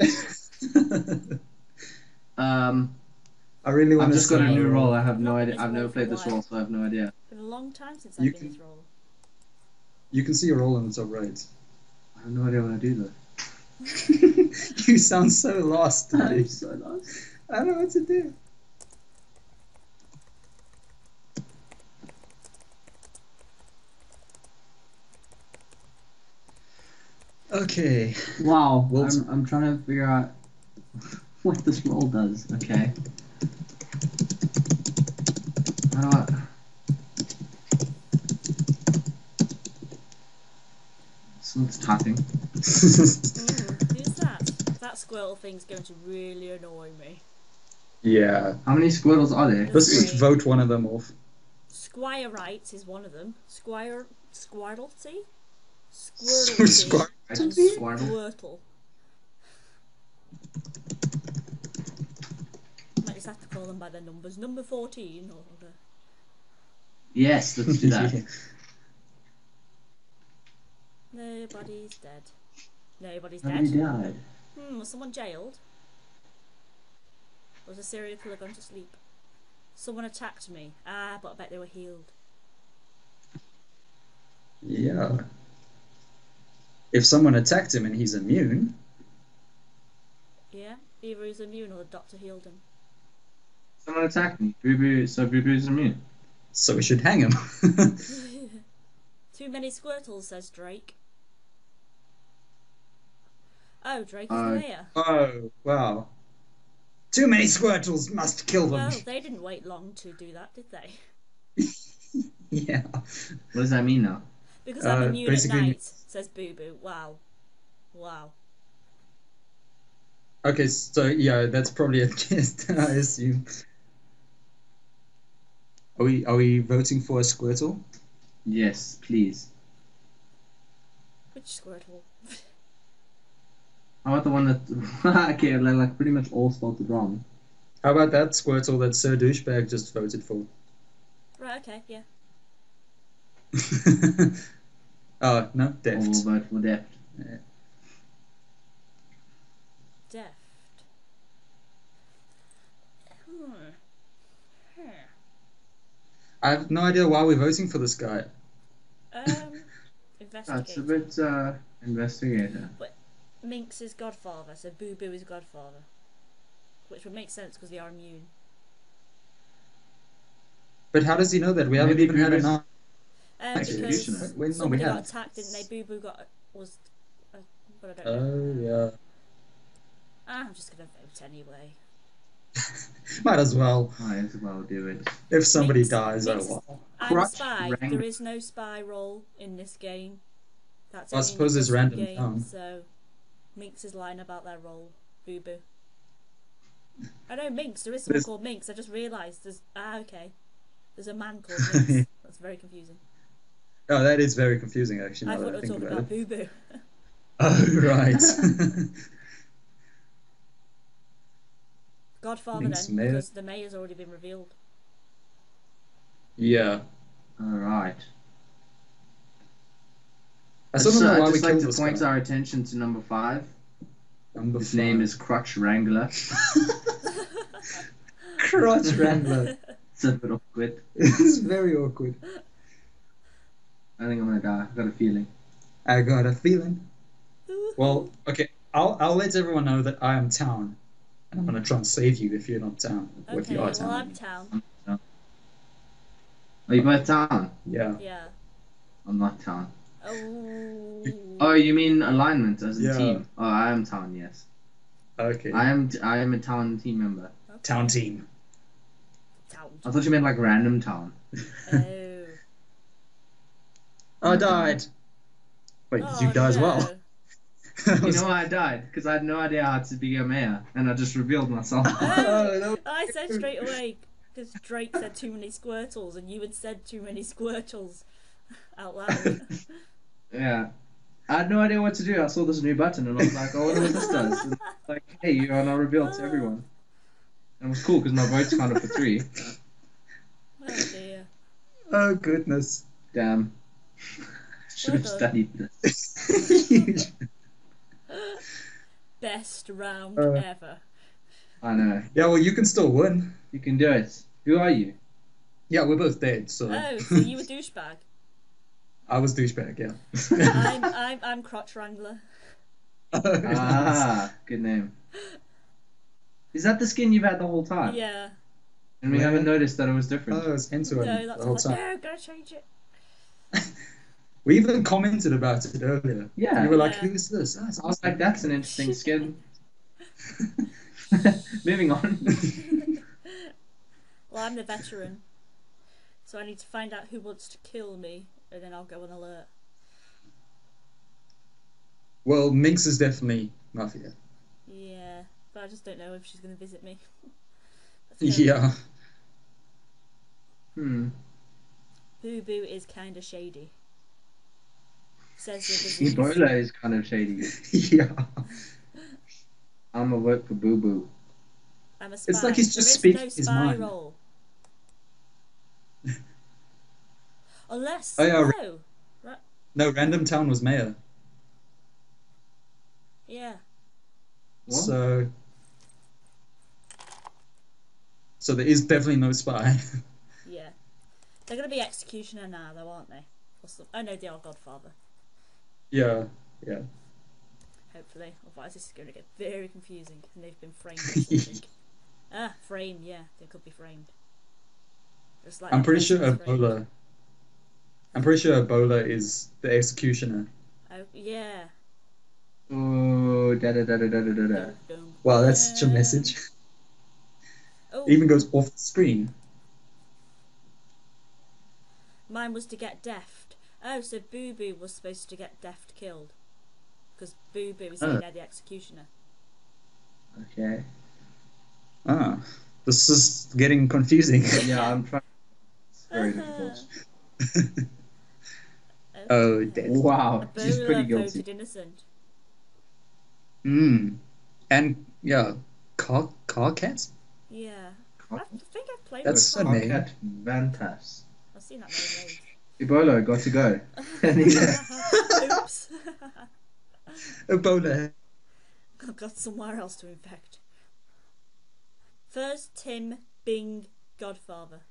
Um, I really want I've to just got a new your role. I have no idea. I've never played this role, so I have no idea. It's been a long time since You I've been can- his role. You can see your role in the top right. I have no idea what I do though. you sound so lost, I'm so lost. I don't know what to do. Okay. Wow. Well, I'm, I'm trying to figure out what this role does. Okay. How do I... Someone's typing. Mm, who's that? That squirrel thing's going to really annoy me. yeah. How many squirrels are there? Let's just vote one of them off. Squire Rights is one of them. Squire Squirtlety? Squirtle. Squirtlety and Squirtle? Squirtle. Might just have to call them by their numbers. Number 14 or the... Yes, let's do that. Nobody's dead. Nobody's dead. Nobody dead. died. Hmm, was someone jailed? Or was a serial killer gone to sleep? Someone attacked me. Ah, but I bet they were healed. Yeah. If someone attacked him and he's immune, Yeah? Either he's immune or the doctor healed him. Someone attacked me. Boo Boo, so Boo Boo's immune. so we should hang him. Too many squirtles, says Drake. Oh, Drake is Uh, the oh, wow. Too many Squirtles must kill them. Well, they didn't wait long to do that, did they? yeah. What does that mean now? Because I'm Uh, immune at basically- night, says Boo Boo. Wow. Wow. Okay, so yeah, that's probably a guess, I assume. Are we are we voting for a Squirtle? Yes, please. Which Squirtle? How about the one that okay, like, like pretty much all spelled it wrong. How about that Squirtle that Sir Douchebag just voted for? Right, okay, yeah. oh, no, Or Deft. we'll vote for Deft. Deft. Hmm. Hmm. I have no idea why we're voting for this guy. Um, That's a bit uh investigator. But Minx is godfather, so Boo Boo is godfather. Which would make sense because they are immune. But how does he know that? We haven't Maybe even had Boo-Boo's- Um, enough. Executioner. because Wait, no, we somebody got have. attacked, didn't they? Boo Boo got was, uh, but I don't know. Oh, yeah. Ah, I'm just gonna vote anyway. Might as well. Might as well do it. If somebody Minx- dies, Minx oh well. I'm Crutch a spy. rang- There is no spy role in this game. That's Well, I suppose it's random game, town. So, Minx is lying about their role. Boo Boo. I know Minx. There is someone There's- called Minx. I just realised there's ah okay. There's a man called Minx. That's very confusing. Oh, that is very confusing, actually. I Now thought that we I think about about it. Boo Boo. Oh, right. Godfather Minx then, mayor. because the mayor's already been revealed. yeah. Alright. I I still just, don't uh, know why I'd we just like to point guy. our attention to number five. Number His five. name is Crutch Wrangler. Crotch Wrangler. It's a bit awkward. it's very awkward. I think I'm gonna die. I've got a feeling. I got a feeling. Well, okay, I'll I'll let everyone know that I am town, and I'm gonna try and save you if you're not town. Or if okay, you are well town. I'm town. Are you both town? Yeah. Yeah. I'm not town. Oh. Oh, you mean alignment as a Yeah. team? Oh, I am town. Yes, Okay. I am. I am a town team member. Okay. Town team. Town. I thought you meant like random town. Oh. I died. Wait, oh, did you oh, die as well? You know why I died? Because I had no idea how to be a mayor, and I just revealed myself. Oh, oh no. I said straight away because Drake said too many squirtles and you had said too many squirtles out loud. yeah. I had no idea what to do. I saw this new button and I was like, I wonder what this does. And it's like, hey, you are now revealed to everyone. And it was cool because my vote's counted for three. oh dear. Oh goodness. Damn. Should have done. studied this. best round Uh. ever. I know. Yeah, well, you can still win. You can do it. Who are you? Yeah, we're both dead, so. Oh, so you were douchebag? I was douchebag, yeah. I'm I'm I'm crotch wrangler. Ah, good name. Is that the skin you've had the whole time? Yeah. And we Yeah. haven't noticed that it was different. Oh, it's into it No, that's the whole like, time. no, gotta change it. We even commented about it earlier. Yeah. You were like, Yeah. who's this? Ah, I was like, that's an interesting skin. Moving on. Well, I'm the veteran, so I need to find out who wants to kill me, and then I'll go on alert. Well, Minx is definitely Mafia. Yeah, but I just don't know if she's gonna visit me. Yeah. Hmm. Boo Boo is kind of shady. Says the. Ebola is kind of shady. yeah. I'm a work for Boo Boo. I'm a spy. It's like he's just speaking no his mind. role. Unless Oh, yeah, no, No, Random Town was mayor. yeah, What? So. So there is definitely no spy. yeah. They're gonna be executioner now, though, aren't they? Or some, oh no, they are Godfather. Yeah. Yeah. Hopefully, otherwise this is going to get very confusing, and they've been framed. Ah, framed. Yeah, they could be framed. Just like I'm pretty sure person's framed. Ebola. I'm pretty sure Ebola is the executioner. Oh yeah. Oh, da da da da da da da. Dum, dum, Wow, that's such a message. Oh, It even goes off the screen. mine was to get deft. Oh, so Boo Boo was supposed to get deft killed. Because Boo Boo is Oh. now the executioner. Okay. Ah, this is getting confusing. Yeah, I'm trying. It's very difficult. Oh, Okay. dead. Wow, she's Ebola pretty guilty. voted innocent. Hmm. And yeah, car car cat. Yeah. I think I've played That's with a name. Cat Vantas. I've seen that name Ebola got to go. Oops. Ebola. I've got somewhere else to infect. First, Tim Bing Godfather.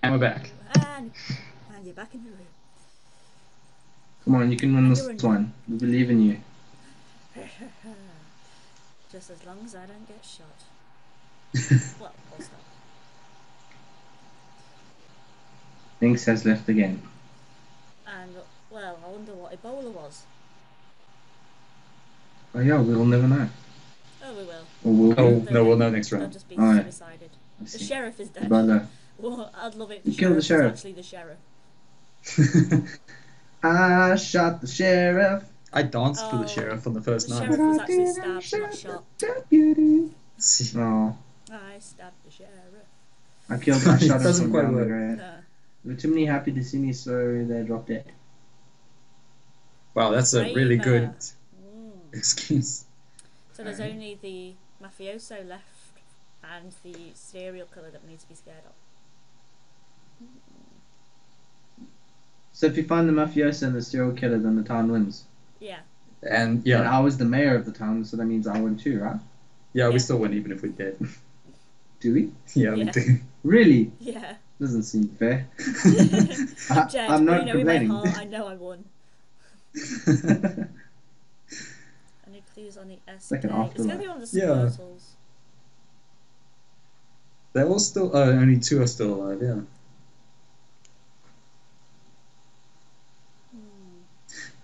And we're back. And, and you're back in the room. Come on, you can win this one. We believe in you. Just as long as I don't get shot. well, also. Binks has left again. And, well, I wonder what Ebola was. Oh yeah, we'll never know. Oh, we will. Or will? Oh no, we'll know next They'll round. just be Alright. suicided. The sheriff is dead. Ebola. Well, I'd love it if You the killed the sheriff sheriff. actually the sheriff. I shot the sheriff. I danced for Oh, the sheriff on the first the night. sheriff was actually stabbed, not shot. Deputy. See, No, I stabbed the sheriff. I killed I shot him doesn't from quite down the work. grave. Uh, There were too many happy to see me, so they dropped dead. Wow, that's a really good. excuse. So there's Alright. only the mafioso left and the serial killer that we need to be scared of. So if you find the mafioso and the serial killer, then the town wins. Yeah. And yeah, And I was the mayor of the town, so that means I win too, right? yeah, Yeah. we still win even if we're dead. Do we? yeah, we do. Really? Yeah. Doesn't seem fair. I'm I, dead, I'm not you know, in complaining. my heart, I know I won. Any clues on the SK? like an it's going to be afterlife. one of the Yeah. They're all still. Oh, only two are still alive. Yeah.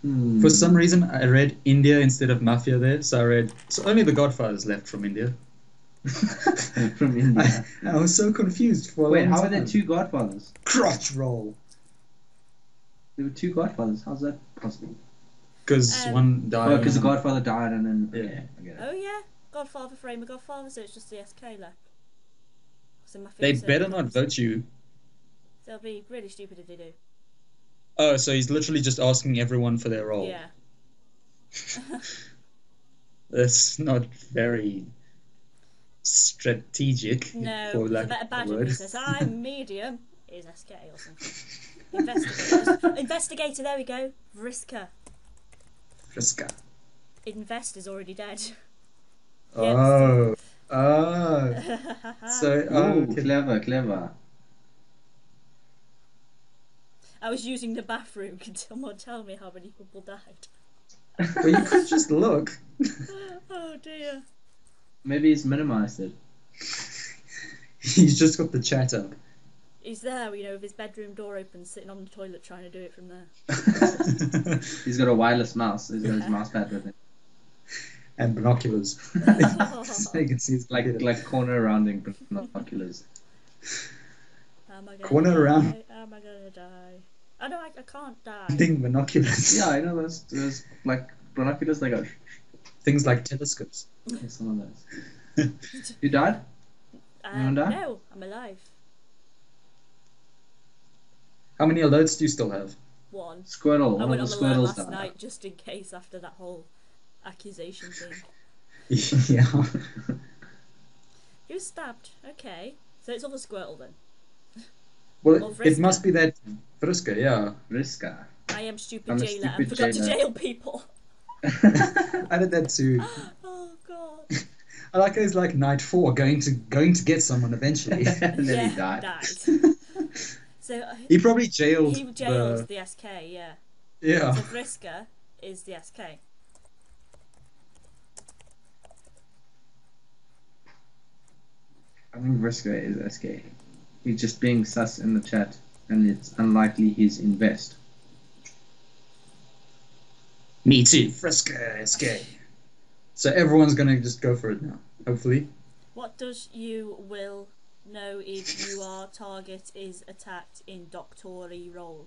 Hmm. For some reason, I read India instead of mafia there, so I read. So only the Godfathers left from India. From India. I, I was so confused for a Wait, long how are there two godfathers? crotch roll? There were two godfathers. How's that possible? Because Um, one died. Oh, because the godfather died and then. Yeah. Okay, I get it. Oh yeah, Godfather frame of Godfather, so it's just the SK left. So my They better not comes- vote you. They'll be really stupid if they do. Oh, so he's literally just asking everyone for their role. Yeah. That's not very strategic. No, for lack a better of a who word. says I'm medium is SK or something. Investigator. Investigator, there we go. Vriska. Vriska. Invest is already dead. Oh. Oh. So, oh, Ooh, um, clever, clever. I was using the bathroom. Can someone tell me how many people died? well, you could just look. Oh dear. Maybe he's minimized it. He's just got the chat up. He's there, you know, with his bedroom door open, sitting on the toilet trying to do it from there. He's got a wireless mouse. He's got his Yeah. mouse pad with him. and binoculars. so you can see his Like computer. like corner rounding binoculars. Am I gonna Corner die? around. Am I gonna die? Oh no, I, I can't die. Rounding binoculars. Yeah, I know those those like binoculars. They got Things like telescopes. some of those. You died? Um, die? no, I'm alive. How many alerts do you still have? One. Squirtle. I went on the alert last died. night just in case after that whole accusation thing. yeah. He was stabbed. Okay. So it's all the Squirtle then. Well, it must be that Vriska, yeah. Vriska. I am stupid I'm jailer stupid forgot to jail people. I did that too. Oh god. I like it's like night four, going to going to get someone eventually. and then yeah, he died. So uh, he probably jailed. he jailed the, the SK, yeah. yeah. So Vriska is the SK. I think Vriska is SK. He's just being sus in the chat, and it's unlikely he's invest. Me too. Vriska, SK. So everyone's gonna just go for it now. Hopefully. What does you will know if your target is attacked in doctori role?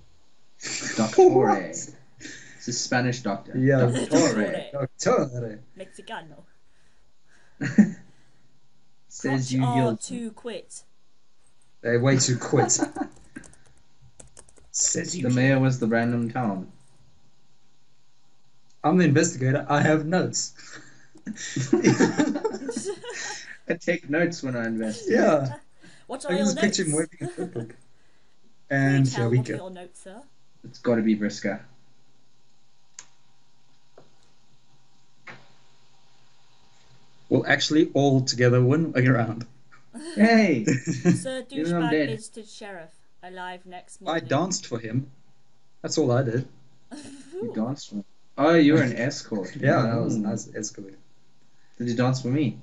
Doctore. It's a Spanish doctor. Yeah. Doctore. Doctor. Mexicano. Says Crotch you or healed. to quit. They way to quit. Says you. The mayor was the random town. I'm the investigator. I have notes. I take notes when I invest. yeah. What are can your just picture him notes? waving a notebook. Can And you here we what are go. your notes, sir? It's got to be Vriska. We'll actually all together win a round. Hey, Sir Even though I'm douchebag dead. visited sheriff alive next I danced for him. That's all I did. you danced for. Oh, you were an escort. Yeah, that was Mm. nice escalate. Did you dance for me?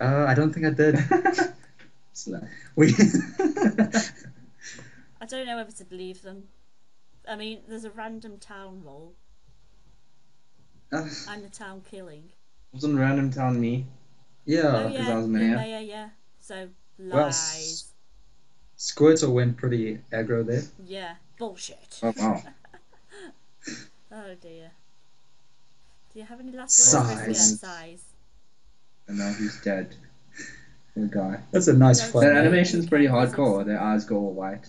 Uh, I don't think I did. We. I don't know whether to believe them. I mean, there's a random town roll ah. and a town killing. Wasn't random town me? yeah. oh 'cause yeah, I was mayor. mayor, yeah. So Well, lies. s- Squirtle went pretty aggro there. Yeah, bullshit. Oh wow. Oh dear. Do you have any last words? Chris? Yeah, Size. size. And now he's dead. Poor guy. That's a nice That's fight. That animation's pretty hardcore. Their eyes go all white.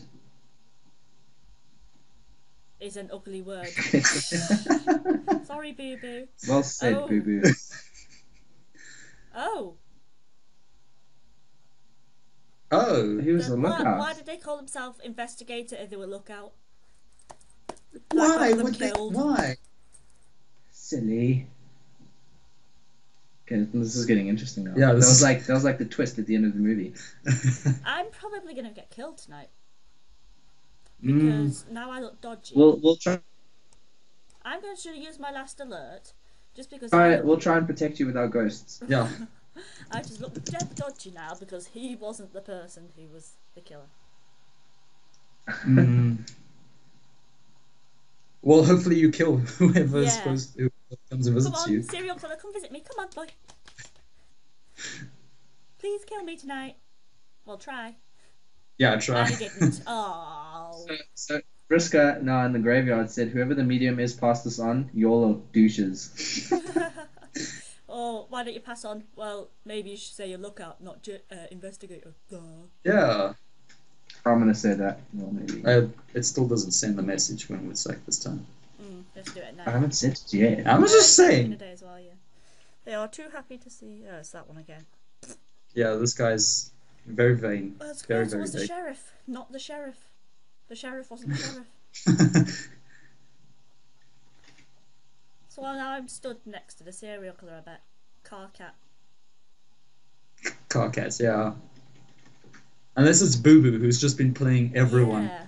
Is an ugly word. Sorry, boo boo. well said, Oh. boo boo. Oh, Oh, He was a then why, why did they call themselves investigator if they were lookout? why? got them they, why? Silly. Okay, this is getting interesting now. Yeah, that was is- like that was like the twist at the end of the movie. I'm probably gonna get killed tonight Mm. because now I look dodgy. We'll we'll try. I'm going to use my last alert just because Try, I, we'll try and protect you with our ghosts. yeah. I just look dead dodgy now because he wasn't the person who was the killer. Mm. Well, hopefully you kill whoever is Yeah. supposed to who comes and Come on, you. serial killer, come visit me. Come on, boy. Please kill me tonight. Well, try. Yeah, try. he didn't. Oh. So, so Vriska now in the graveyard said, "Whoever the medium is, pass this on. Y'all are douches." oh, why don't you pass on? Well, maybe you should say a lookout, not ju- uh, investigator. Duh. Yeah. I'm gonna say that. Well, maybe. Uh, it still doesn't send the message when we select this time. Mm, let's do it now. I haven't sent it yet. I was just In a saying. day as well, yeah. They are too happy to see. Oh, it's that one again. Yeah, this guy's very vain. Well, it's Very, because very was the sheriff, not the sheriff. The sheriff wasn't the sheriff. So now I'm stood next to the serial killer, I bet. Car cat. Car cats, yeah. Unless it's Boo Boo, who's just been playing everyone. Yeah.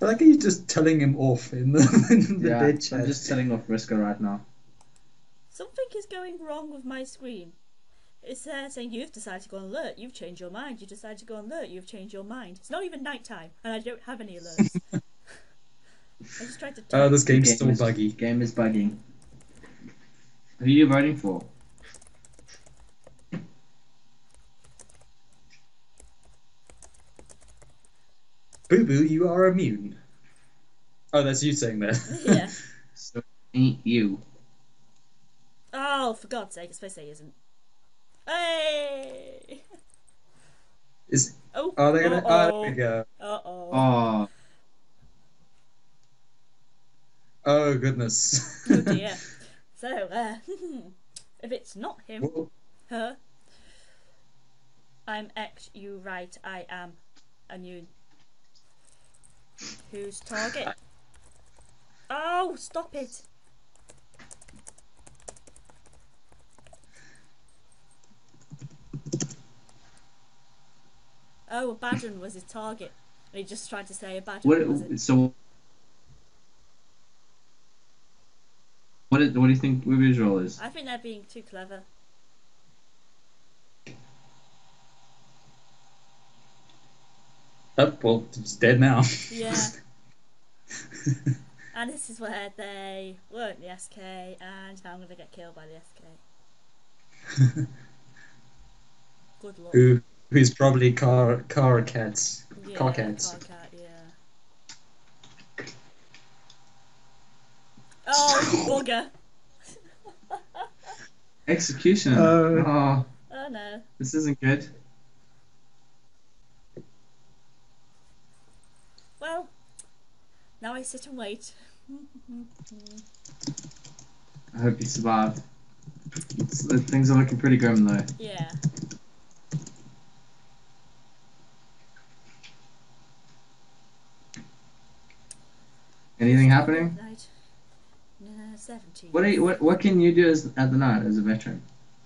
I like how you're just telling him off in the, in the Yeah, dead I'm just telling off Riska right now. Something is going wrong with my screen. It's there saying you've decided to go on alert. You've changed your mind. You decided to go on alert. You've changed your mind. It's not even nighttime, and I don't have any alerts. I just tried to. Oh, type. this game's Game still is- buggy. Game is bugging. Who are you voting for? Boo Boo, you are immune. Oh, that's you saying that. yeah. So ain't you. Oh, for God's sake! I suppose say isn't. Hey. Is Oh. are they gonna? Oh, Uh-oh. there we go. Uh oh. Oh, Oh goodness. Oh dear. So, uh, if it's not him, her, I'm X, you right, I am and you. Who's target? Oh, stop it! Oh, Abaddon was his target. And he just tried to say Abaddon was it. what? So what? Is, what do you think Ruby's role is? I think they're being too clever. oh, well, he's dead now. Yeah. And this is where they weren't the SK, and now I'm gonna get killed by the SK. Good luck. Who? Who's probably car car cats? yeah, car cats. Car cat, yeah. Oh, bugger! Execution. Uh, oh, Oh no. this isn't good. Well, now I sit and wait. I hope you survive. It's, things are looking pretty grim though. Yeah. Anything happening? Night. No, 17. What, are you, what what can you do as at the night as a veteran?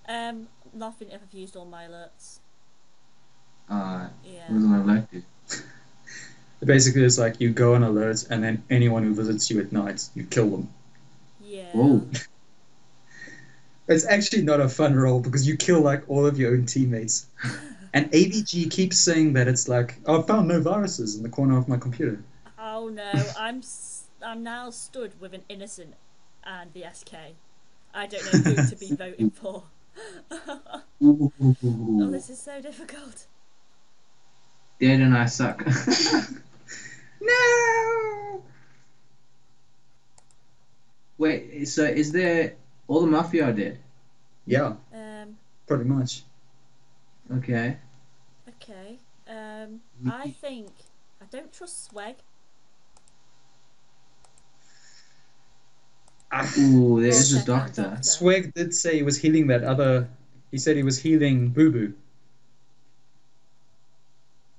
Um, nothing if I've used all my alerts. Uh, Yeah. wasn't elected. Basically, it's like you go on alerts, and then anyone who visits you at night, you kill them. Yeah. Whoa. It's actually not a fun role because you kill like all of your own teammates. And AVG keeps saying that it's like, oh, I found no viruses in the corner of my computer. Oh no, I'm s- I'm now stood with an innocent and the SK. I don't know who to be voting for. oh, this is so difficult. Dead and I suck. No! Wait, so is there all the mafia are dead? Yeah, Um, pretty much. Okay. okay. Um, I think I don't trust Swag. Ooh, there a doctor. doctor. Swag did say he was healing that other. He said he was healing Boo Boo.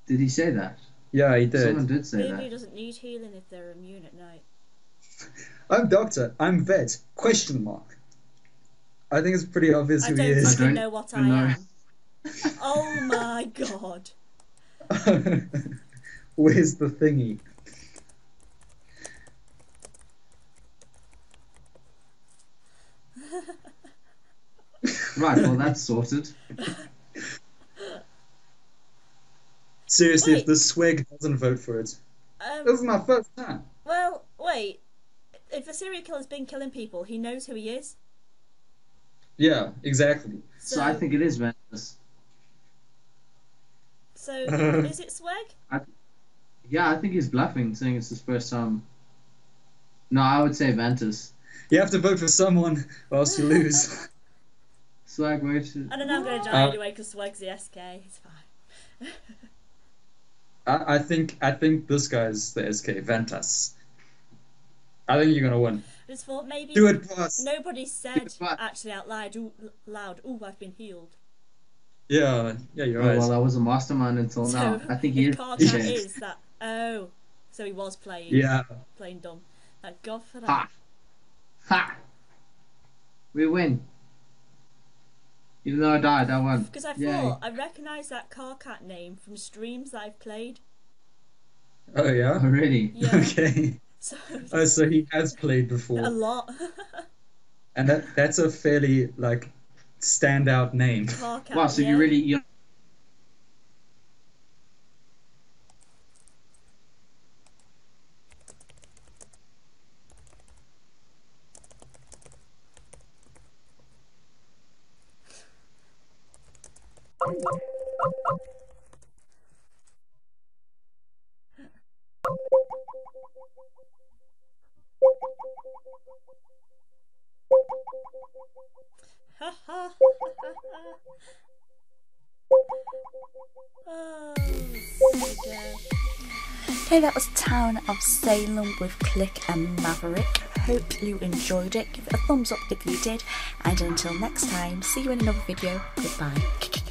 Did he say that? Yeah, he did. Someone did say Maybe that. doesn't need healing if they're immune at night. I'm doctor. I'm vet. Question mark. I think it's pretty obvious I who he is. I don't know what I know. am. Oh my god. Where's the thingy? Right, well that's sorted. Seriously, Wait. if the swag doesn't vote for it, Um, this is my first time. well, wait. If a serial killer's been killing people, he knows who he is. Yeah, exactly. So, I think it is Ventus. So is it Swag? Yeah, I think he's bluffing, saying it's his first time. No, I would say Ventus. You have to vote for someone, or else you lose. Swag voted. I don't know. I'm gonna die Uh, anyway because Swag's the SK. It's fine. I, I think I think this guy's the SK Ventus. I think you're gonna win. I just thought maybe Do it, boss. nobody said actually out loud. Ooh, loud. Ooh, I've been healed. Yeah, yeah, you're Oh, right. well, I was a mastermind until now. I think he if is. Karkat Yeah. is that. Oh, so he was playing. yeah, Playing dumb. Thank God for that. Ha! Ha! We win. Even though I died, I won. Because I Yay. thought I recognised that Karkat name from streams that I've played. oh Oh, yeah. really? Yeah. Okay. So Oh, so he has played before. a lot. and that that's a fairly like standout name. Karkat. Wow, so yeah. you really. You... Okay, that was Town of Salem with Click and Maverick. Hope you enjoyed it. Give it a thumbs up if you did. And until next time, see you in another video. Goodbye.